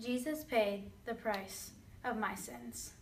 Jesus paid the price of my sins.